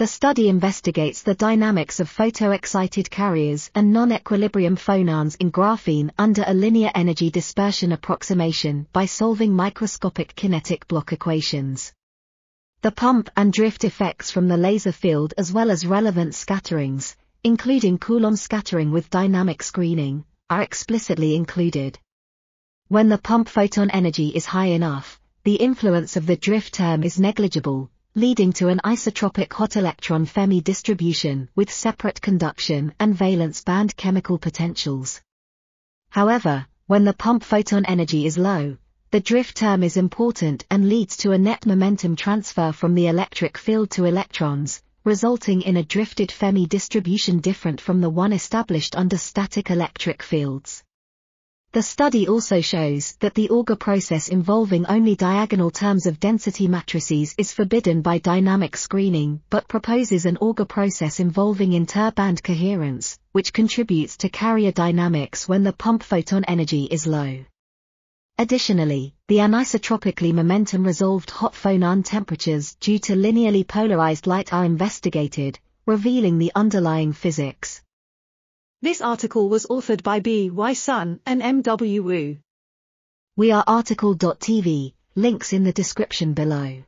The study investigates the dynamics of photoexcited carriers and non-equilibrium phonons in graphene under a linear energy dispersion approximation by solving microscopic kinetic Bloch equations. The pump and drift effects from the laser field as well as relevant scatterings, including Coulomb scattering with dynamic screening, are explicitly included. When the pump photon energy is high enough, the influence of the drift term is negligible, leading to an isotropic hot electron Fermi distribution with separate conduction and valence band chemical potentials. However, when the pump photon energy is low, the drift term is important and leads to a net momentum transfer from the electric field to electrons, resulting in a drifted Fermi distribution different from the one established under static electric fields. The study also shows that the Auger process involving only diagonal terms of density matrices is forbidden by dynamic screening but proposes an Auger process involving interband coherence, which contributes to carrier dynamics when the pump photon energy is low. Additionally, the anisotropically momentum-resolved hot phonon temperatures due to linearly polarized light are investigated, revealing the underlying physics. This article was authored by B. Y. Sun and M. W. Wu. We are RTCL.TV, links in the description below.